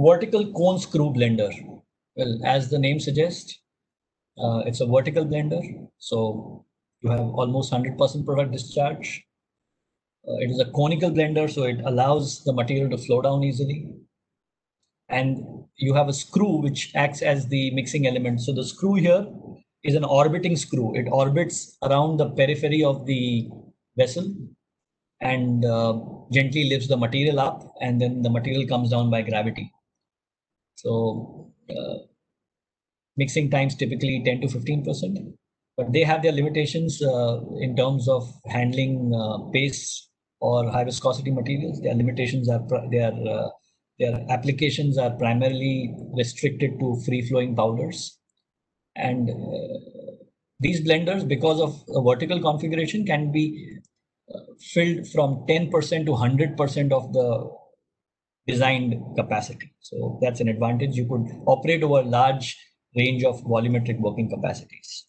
vertical cone screw blender. Well, as the name suggests, uh, it's a vertical blender. So you have almost 100% product discharge. Uh, it is a conical blender, so it allows the material to flow down easily. And you have a screw which acts as the mixing element. So the screw here is an orbiting screw. It orbits around the periphery of the vessel and uh, gently lifts the material up and then the material comes down by gravity. So uh, mixing times typically 10 to 15%, but they have their limitations uh, in terms of handling uh, paste or high viscosity materials. Their limitations are, their, uh, their applications are primarily restricted to free flowing powders. And uh, these blenders, because of a vertical configuration, can be filled from 10% to 100% of the designed capacity. So that's an advantage. You could operate over a large range of volumetric working capacities.